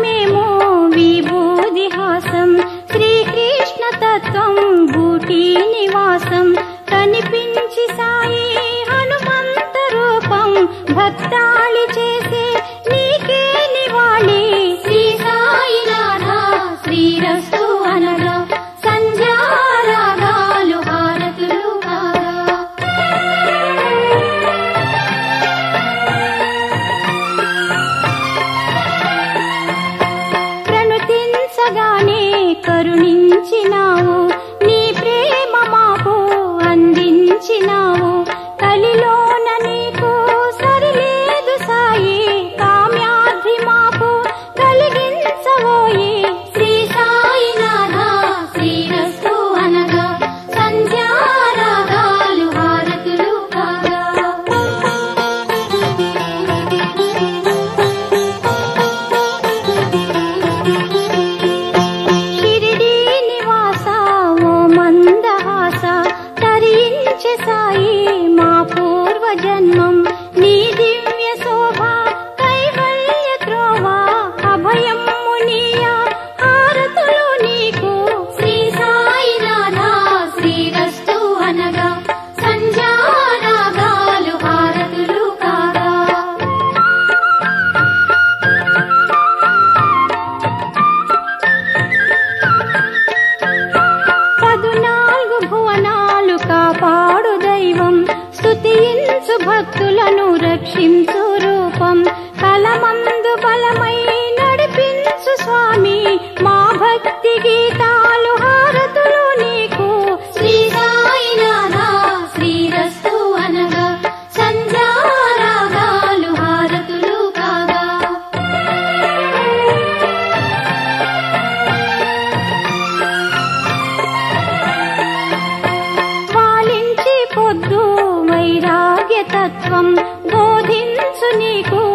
me పిలిచినావు కలిలో కరుణించు రూపం కలమందు బలమై నడిపించు స్వామి. మా భక్తి గీతాలు హారతులు నీకు. శ్రీ సాయినాథ శ్రీరస్తు అనగా సంధ్యారాగాలు తత్వం 是你哭。